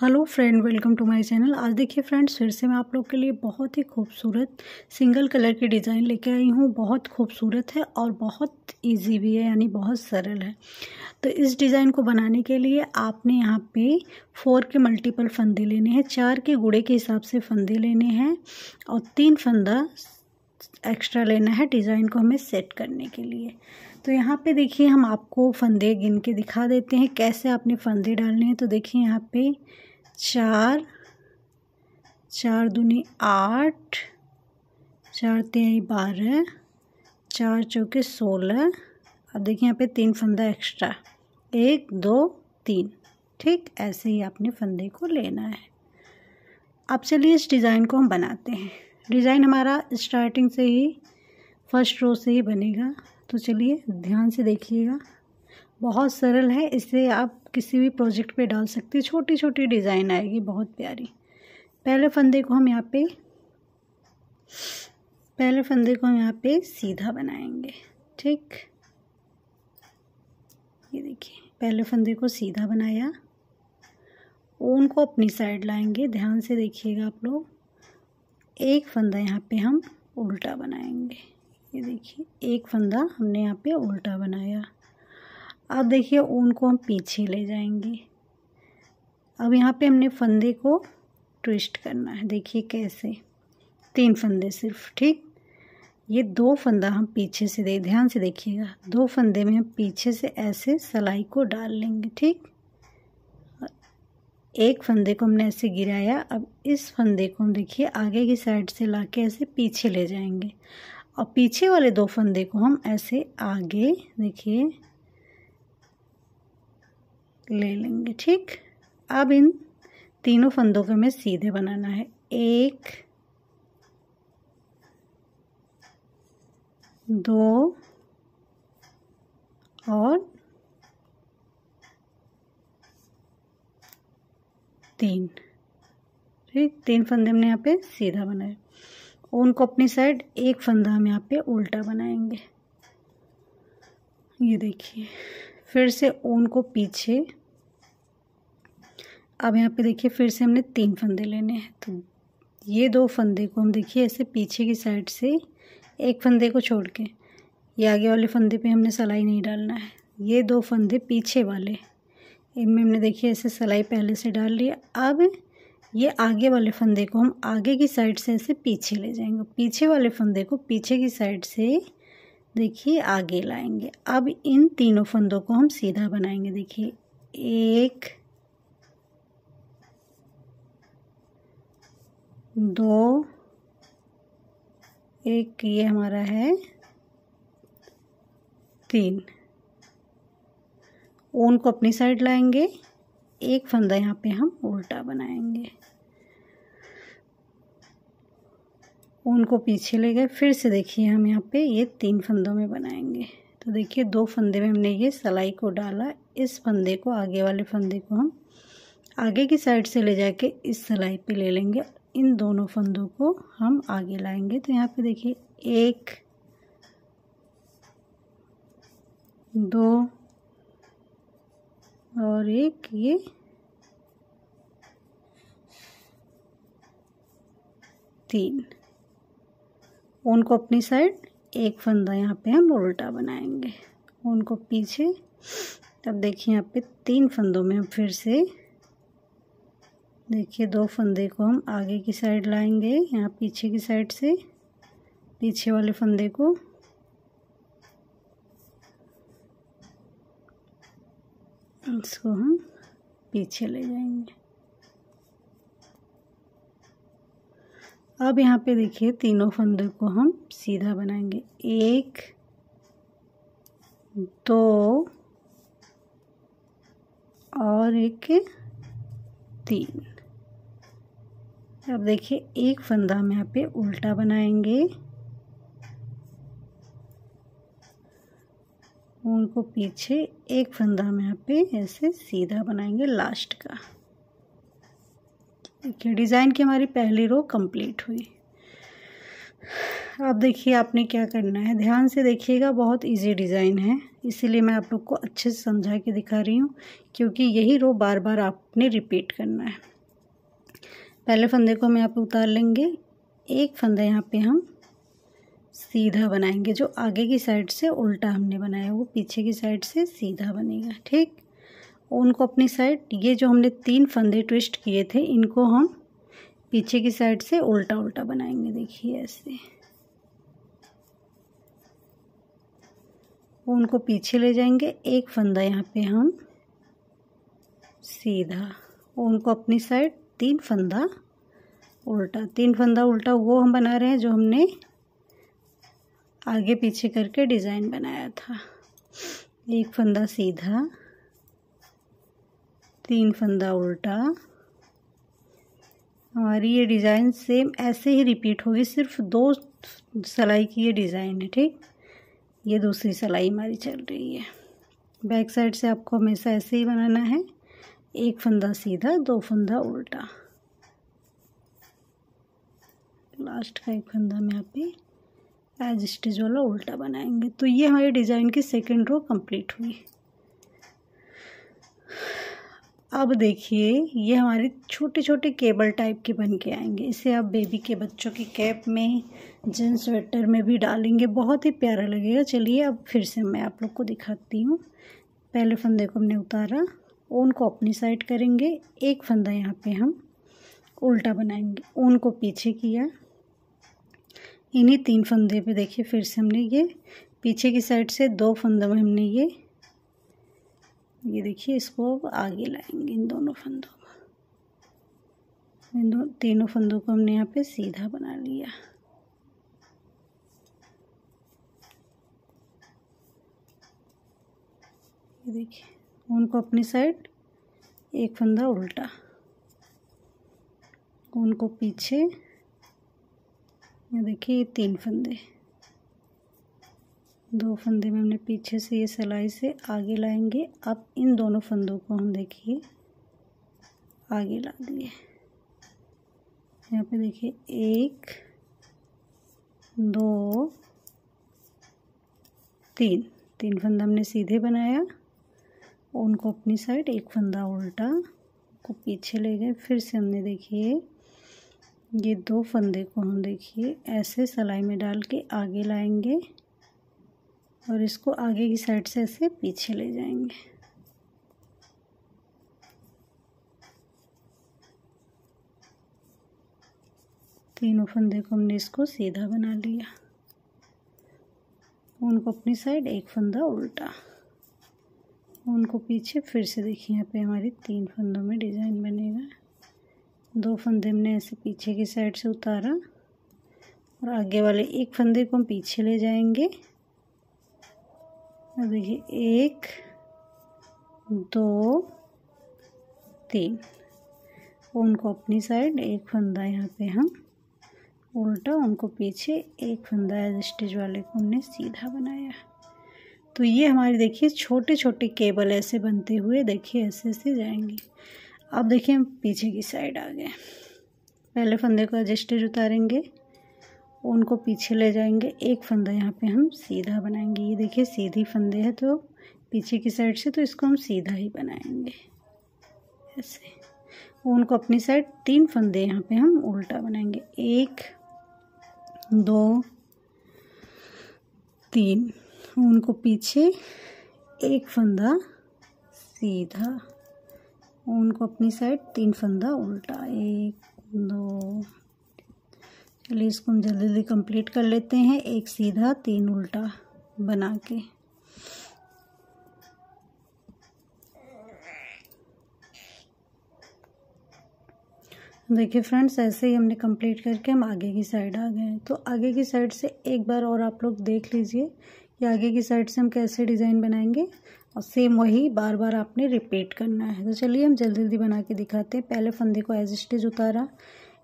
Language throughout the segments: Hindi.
Hello friend, welcome to my channel. आज देखिए फ्रेंड्स, फिर से मैं आप लोग के लिए बहुत ही खूबसूरत सिंगल कलर की डिज़ाइन लेके आई हूँ। बहुत खूबसूरत है और बहुत इजी भी है, यानी बहुत सरल है। तो इस डिज़ाइन को बनाने के लिए आपने यहाँ पे फोर के मल्टीपल फंदे लेने हैं, चार के गुड़े के हिसाब से फंदे लेने हैं और तीन फंदा एक्स्ट्रा लेना है डिज़ाइन को हमें सेट करने के लिए। तो यहाँ पे देखिए हम आपको फंदे गिन के दिखा देते हैं, कैसे आपने फंदे डालने हैं। तो देखिए यहाँ पे चार चार दूनी आठ, चार तिहाई बारह, चार चौके सोलह। अब देखिए यहाँ पे तीन फंदा एक्स्ट्रा एक, दो, तीन। ठीक, ऐसे ही आपने फंदे को लेना है। अब चलिए इस डिज़ाइन को हम बनाते हैं। डिज़ाइन हमारा स्टार्टिंग से ही फ़र्स्ट रो से ही बनेगा। तो चलिए ध्यान से देखिएगा। बहुत सरल है, इसे आप किसी भी प्रोजेक्ट पे डाल सकते हैं। छोटी छोटी डिज़ाइन आएगी, बहुत प्यारी। पहले फंदे को हम यहाँ पे पहले फंदे को हम यहाँ पे सीधा बनाएँगे, ठीक? ये देखिए, पहले फंदे को सीधा बनाया। ऊन को अपनी साइड लाएँगे, ध्यान से देखिएगा आप लोग। एक फंदा यहाँ पे हम उल्टा बनाएँगे। ये देखिए, एक फंदा हमने यहाँ पे उल्टा बनाया। अब देखिए ऊन को हम पीछे ले जाएँगे। अब यहाँ पे हमने फंदे को ट्विस्ट करना है। देखिए कैसे। तीन फंदे सिर्फ़, ठीक? ये दो फंदा हम पीछे से दे, ध्यान से देखिएगा। दो फंदे में हम पीछे से ऐसे सलाई को डाल लेंगे, ठीक? एक फंदे को हमने ऐसे गिराया। अब इस फंदे को हम देखिए आगे की साइड से ला के ऐसे पीछे ले जाएँगे। और पीछे वाले दो फंदे को हम ऐसे आगे, देखिए ले लेंगे, ठीक? अब इन तीनों फंदों को हमें सीधे बनाना है। एक, दो और तीन। ठीक, तीन फंदे हमने यहाँ पे सीधा बनाए। ऊन को अपनी साइड एक फंदा हम यहाँ पे उल्टा बनाएँगे। ये देखिए, फिर से ऊन को पीछे अब यहाँ पे देखिए, फिर से हमने तीन फंदे लेने हैं। तो ये दो फंदे को हम देखिए, ऐसे पीछे की साइड से एक फंदे को छोड़ के, ये आगे वाले फंदे पे हमने सलाई नहीं डालना है। ये दो फंदे पीछे वाले इनमें हमने देखिए, ऐसे सलाई पहले से डाल लिया अब ये आगे वाले फंदे को हम आगे की साइड से ऐसे पीछे ले जाएँगे। पीछे वाले फंदे को पीछे की साइड से देखिए, आगे लाएँगे। अब इन तीनों फंदों को हम सीधा बनाएँगे। देखिए, एक दो, एक ये हमारा है, तीन। ऊन को अपनी साइड लाएँगे, एक फंदा यहाँ पे हम उल्टा बनाएँगे। ऊन को पीछे ले गए, फिर से देखिए हम यहाँ पे ये तीन फंदों में बनाएँगे। तो देखिए दो फंदे में हमने ये सलाई को डाला, इस फंदे को, आगे वाले फंदे को हम आगे की साइड से ले जाके इस सलाई पे ले लेंगे। इन दोनों फंदों को हम आगे लाएँगे। तो यहाँ पे देखिए, एक, दो और एक, ये तीन। ऊन को अपनी साइड एक फंदा यहाँ पे हम उल्टा बनाएँगे। ऊन को पीछे तब देखिए यहाँ पे तीन फंदों में हम फिर से देखिए दो फंदे को हम आगे की साइड लाएँगे, यहाँ पीछे की साइड से, पीछे वाले फंदे को। इसको हम पीछे ले जाएँगे। अब यहाँ पे देखिए तीनों फंदे को हम सीधा बनाएँगे। एक, दो और एक, तीन। अब देखिए, एक फंदा हम यहाँ पे उल्टा बनाएँगे। उनको पीछे एक फंदा हम यहाँ पे ऐसे सीधा बनाएँगे लास्ट का। देखिए, डिज़ाइन की हमारी पहली रो कंप्लीट हुई। अब देखिए, आपने क्या करना है? ध्यान से देखिएगा, बहुत इजी डिज़ाइन है। इसीलिए मैं आप लोग को अच्छे से समझा के दिखा रही हूँ, क्योंकि यही रो बार बार आपने रिपीट करना है। पहले फंदे को हम यहाँ पे उतार लेंगे। एक फंदा यहाँ पे हम सीधा बनाएँगे, जो आगे की साइड से उल्टा हमने बनाया वो पीछे की साइड से सीधा बनेगा, ठीक? उनको अपनी साइड, ये जो हमने तीन फंदे ट्विस्ट किए थे, इनको हम पीछे की साइड से उल्टा उल्टा बनाएँगे, देखिए ऐसे। उनको पीछे ले जाएँगे। एक फंदा यहाँ पे हम सीधा उनको अपनी साइड तीन फंदा उल्टा, तीन फंदा उल्टा वो हम बना रहे हैं जो हमने आगे पीछे करके डिज़ाइन बनाया था। एक फंदा सीधा, तीन फंदा उल्टा। हमारी ये डिज़ाइन सेम ऐसे ही रिपीट होगी, सिर्फ़ दो सिलाई की ये डिज़ाइन है, ठीक? ये दूसरी सिलाई हमारी चल रही है। बैक साइड से आपको हमेशा ऐसे ही बनाना है। एक फंदा सीधा, दो फंदा उल्टा। लास्ट का एक फंदा हम यहाँ पे एज स्टिच वाला उल्टा बनाएँगे। तो ये हमारी डिज़ाइन की सेकेंड रो कंप्लीट हुई। अब देखिए, ये हमारे छोटे छोटे केबल टाइप के बन के आएँगे। इसे आप बेबी के बच्चों की कैप में जींस स्वेटर में भी डालेंगे। बहुत ही प्यारा लगेगा। चलिए अब फिर से मैं आप लोग को दिखाती हूँ। पहले फंदे को हमने उतारा। ऊन को अपनी साइड करेंगे, एक फंदा यहाँ पे हम उल्टा बनाएँगे ऊन को पीछे किया। इन्हीं तीन फंदे पे देखिए फिर से हमने ये, पीछे की साइड से दो फंदों में हमने ये ये देखिए इसको अब आगे लाएँगे इन दोनों फंदों को इन दो, तीनों फंदों को हमने यहाँ पे सीधा बना लिया। ये देखिए। उनको अपनी साइड, एक फंदा उल्टा। उनको पीछे, ये देखिए ये तीन फंदे। दो फंदे में हमने पीछे से ये सिलाई से आगे लाएँगे। अब इन दोनों फंदों को हम देखिए, आगे ला दिए। यहाँ पे देखिए, एक, दो, तीन। तीन फंदा हमने सीधे बनाया। उनको अपनी साइड, एक फंदा उल्टा, को पीछे ले गए। फिर से हमने देखिए ये दो फंदे को हम देखिए, ऐसे सलाई में डाल के आगे लाएँगे और इसको आगे की साइड से ऐसे पीछे ले जाएँगे। तीनों फंदे को हमने इसको सीधा बना लिया। उनको अपनी साइड, एक फंदा उल्टा। उनको पीछे फिर से देखिए, यहाँ पे हमारी तीन फंदों में डिज़ाइन बनेगा। दो फंदे हमने ऐसे पीछे की साइड से उतारा और आगे वाले एक फंदे को हम पीछे ले जाएँगे। और देखिए, एक, दो, तीन। उनको अपनी साइड, एक फंदा यहाँ पे हम उल्टा, उनको पीछे एक फंदा है स्टिच वाले को हमने सीधा बनाया। तो ये हमारे देखिए छोटे छोटे केबल ऐसे बनते हुए देखिए ऐसे ऐसे जाएँगे। अब देखिए हम पीछे की साइड आ गए। पहले फंदे को एडजस्टेज उतारेंगे, उनको पीछे ले जाएँगे। एक फंदा यहाँ पे हम सीधा बनाएँगे। ये देखिए सीधी फंदे है तो पीछे की साइड से तो इसको हम सीधा ही बनाएँगे। ऐसे। उनको अपनी साइड तीन फंदे यहाँ पे हम उल्टा बनाएँगे। एक, दो, तीन। उनको पीछे एक फंदा सीधा ऊन को अपनी साइड तीन फंदा उल्टा। एक, दो, चलिए इसको हम जल्दी जल्दी कंप्लीट कर लेते हैं। एक सीधा, तीन उल्टा बना के। देखिए फ्रेंड्स ऐसे ही हमने कंप्लीट करके हम आगे की साइड आ गए तो आगे की साइड से एक बार और आप लोग देख लीजिए। कि आगे की साइड से हम कैसे डिज़ाइन बनाएँगे? और सेम वही बार बार आपने रिपीट करना है। तो चलिए हम जल्दी जल्दी बना के दिखाते हैं। पहले फंदे को एज स्टिच उतारा।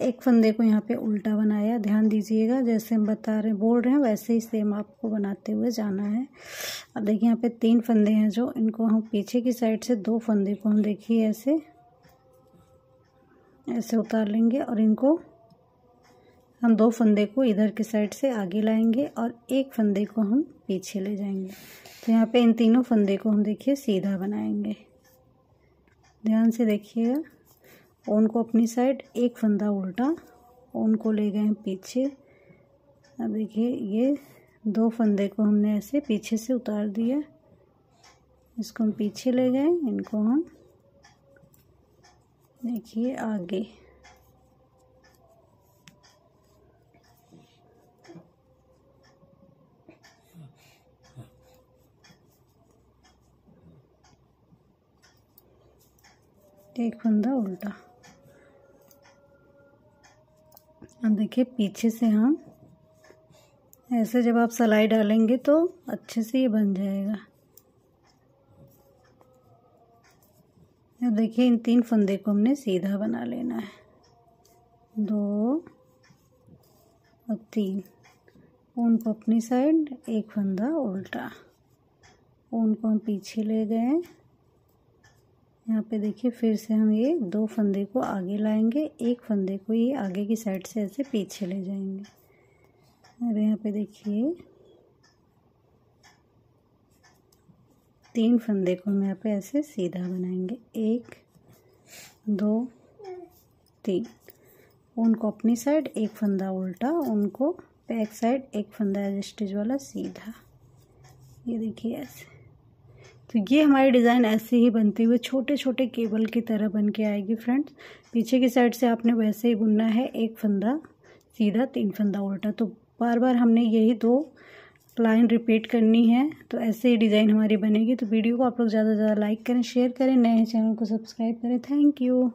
एक फंदे को यहाँ पे उल्टा बनाया। ध्यान दीजिएगा, जैसे हम बता रहे बोल रहे हैं, वैसे ही सेम आपको बनाते हुए जाना है। अब देखिए यहाँ पे तीन फंदे हैं जो, इनको हम पीछे की साइड से दो फंदे को हम देखिए ऐसे। ऐसे उतार लेंगे और इनको हम दो फंदे को इधर की साइड से आगे लाएँगे और एक फंदे को हम पीछे ले जाएँगे। तो यहाँ पे इन तीनों फंदे को हम देखिए सीधा बनाएँगे। ध्यान से देखिएगा ऊन को अपनी साइड, एक फंदा उल्टा ऊन को ले गए पीछे। अब देखिए, ये दो फंदे को हमने ऐसे पीछे से उतार दिया। इसको हम पीछे ले गए, इनको हम देखिए आगे। एक फंदा उल्टा। अब देखिए, पीछे से हम ऐसे जब आप सलाई डालेंगे तो अच्छे से ये बन जाएगा। अब देखिए, इन तीन फंदे को हमने सीधा बना लेना है। दो और तीन। ऊन को अपनी साइड, एक फंदा उल्टा। ऊन को हम पीछे ले गए यहाँ पे देखिए, फिर से हम ये दो फंदे को आगे लाएँगे। एक फंदे को ये आगे की साइड से ऐसे पीछे ले जाएँगे। अब यहाँ पे देखिए, तीन फंदे को हम यहाँ पे ऐसे सीधा बनाएँगे। एक, दो, तीन। उनको अपनी साइड, एक फंदा उल्टा, उनको बैक साइड, एक फंदा स्टिच वाला सीधा। ये देखिए ऐसे। तो ये हमारी डिज़ाइन ऐसे ही बनते हुए छोटे छोटे केबल की तरह बन के आएगी फ्रेंड्स। पीछे की साइड से आपने वैसे ही बुनना है, एक फंदा सीधा, तीन फंदा उल्टा। तो बार बार हमने यही दो लाइन रिपीट करनी है तो ऐसे ही डिज़ाइन हमारी बनेगी। तो वीडियो को आप लोग ज़्यादा से ज़्यादा लाइक करें, शेयर करें, नए चैनल को सब्सक्राइब करें। Thank you.